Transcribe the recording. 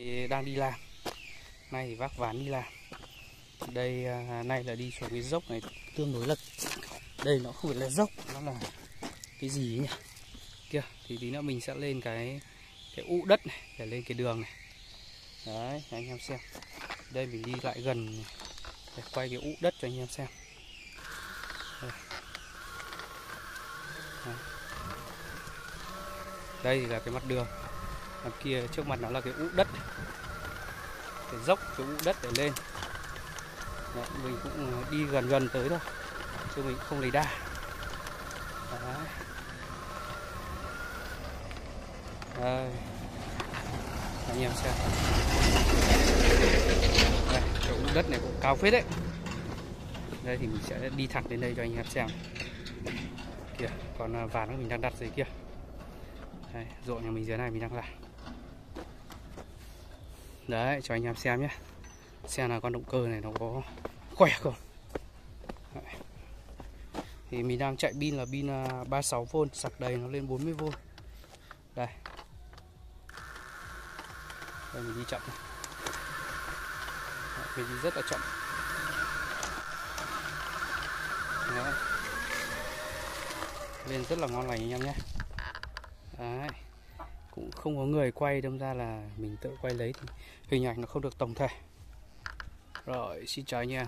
Đang đi làm. Nay thì vác ván đi làm. Đây à, nay là đi xuống cái dốc này tương đối là đây nó không phải là dốc nó là cái gì ấy nhỉ? Kia thì tí nữa mình sẽ lên cái cái ụ đất này để lên cái đường này. Đấy anh em xem. Đây mình đi lại gần để quay cái ụ đất cho anh em xem. Đây. đây. đây là cái mặt đường đằng kia trước mặt nó là cái ụ đất cái dốc cái ụ đất để lên. Đấy, mình cũng ờ, đi gần gần tới thôi chứ mình không lấy đà. Đấy. Đây. anh em xem. Đây, cái ụ đất này cũng cao phết đấy. Đây thì mình sẽ đi thẳng đến đây cho anh em xem. Kìa còn vàng ờ, ván mình đang đặt dưới kia. Đây, ruộng nhà mình dưới này mình đang làm đấy cho anh em xem nhé xem là con động cơ này nó có khỏe không đấy. thì mình đang chạy pin là pin à, 36V sạc đầy nó lên 40V đây đây mình đi chậm này. Đấy, mình đi rất là chậm Đấy. lên rất là ngon lành anh em nhé không có người quay, đâm ra là mình tự quay lấy thì hình ảnh nó không được tổng thể rồi, xin chào nha.